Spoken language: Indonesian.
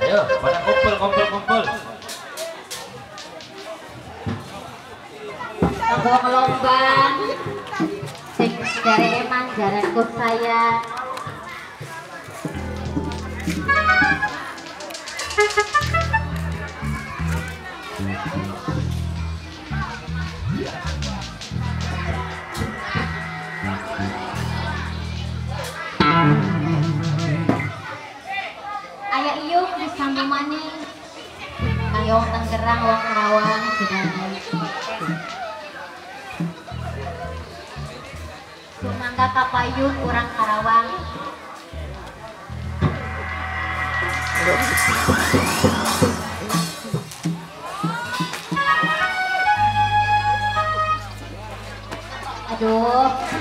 Ayo, pada kumpul, kumpul, kumpul. Tembok lomba sing dari eman jarakku saya maning Ayo Tangerang wong Karawang jenenge Sumangga kapayun kurang Karawang. Aduh